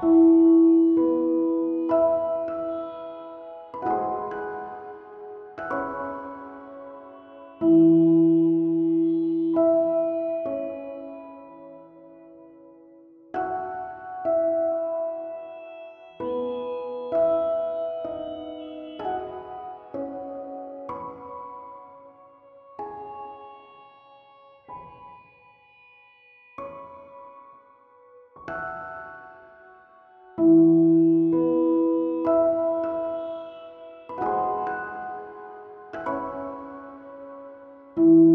you thank you.